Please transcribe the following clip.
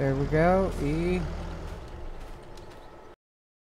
There we go. E.